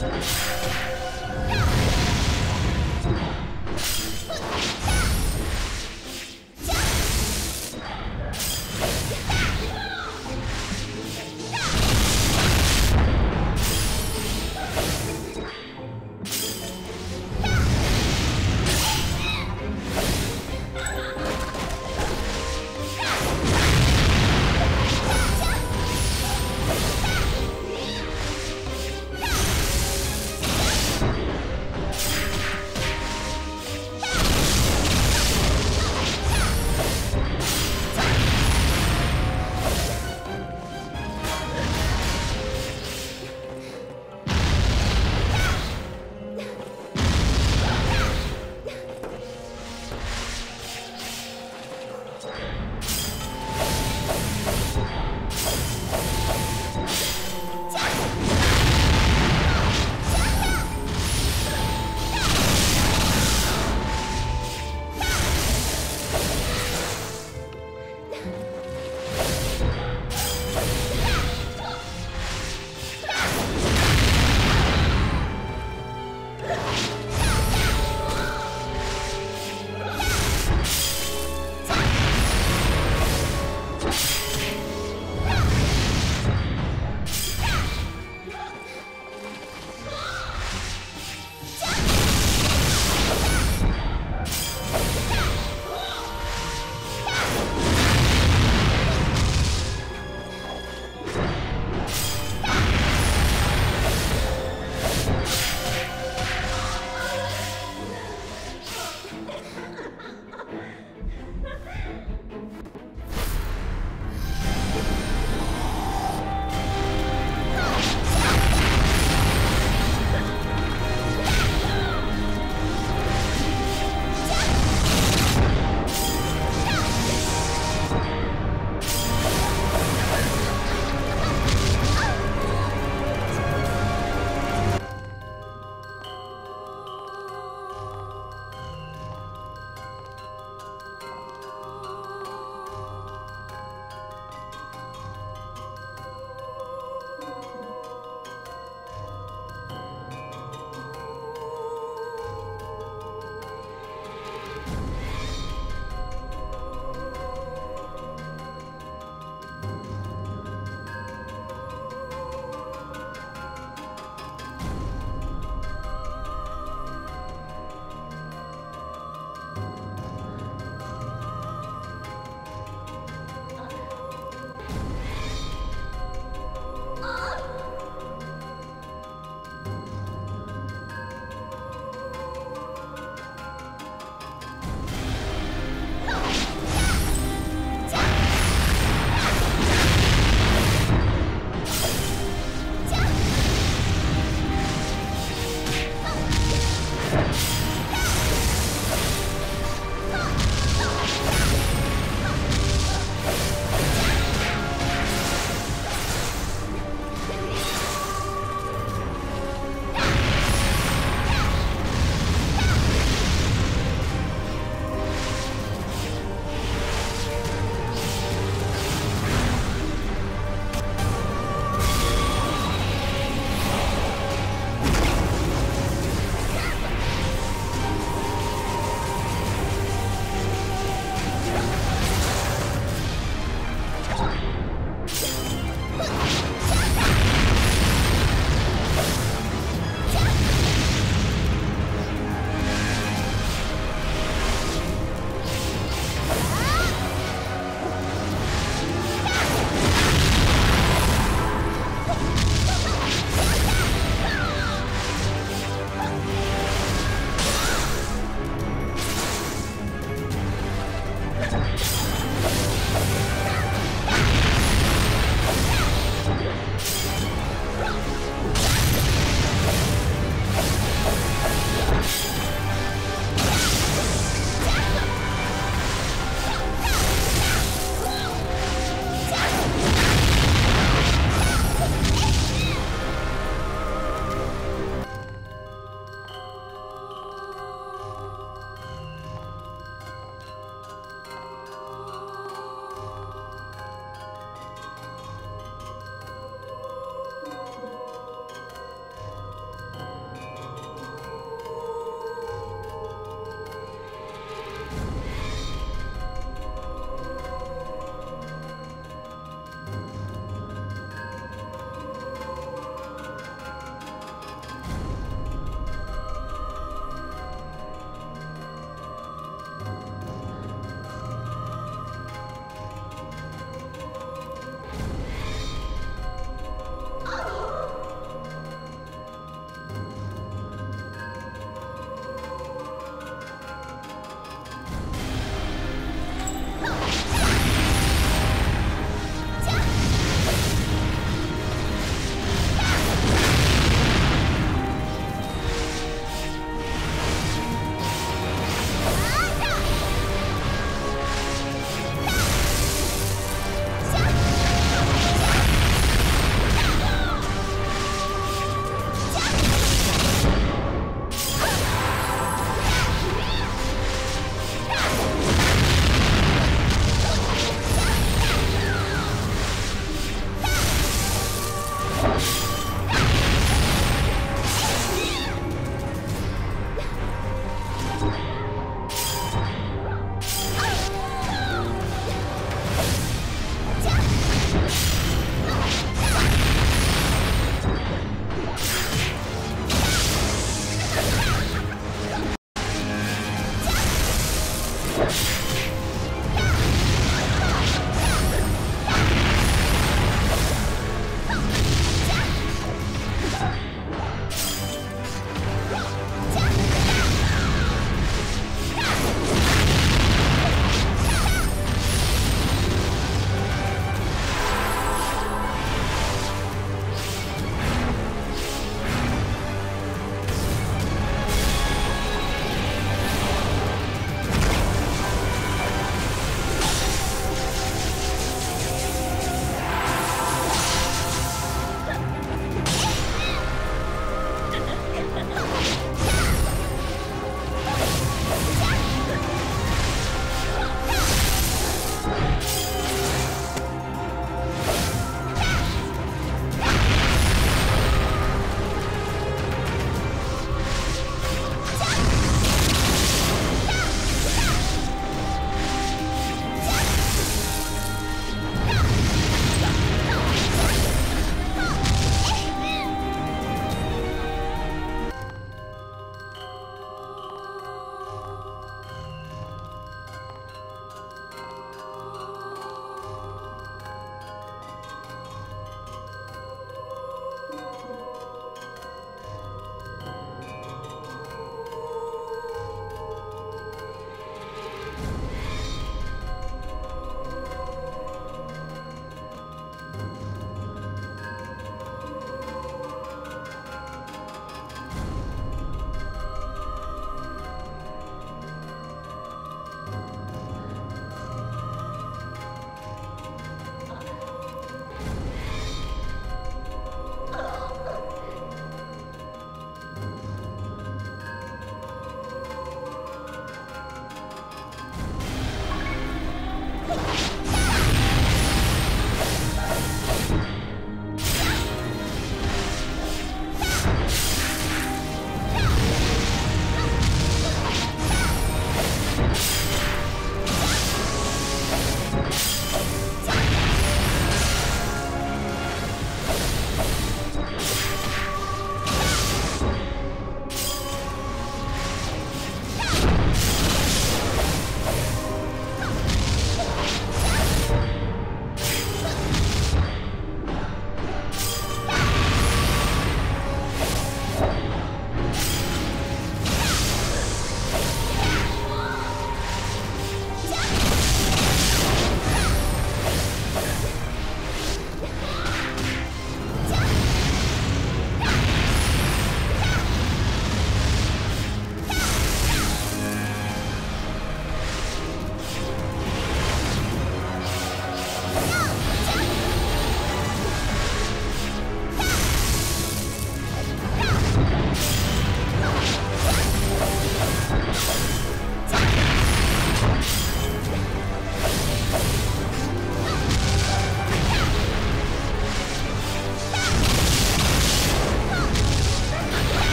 Yeah!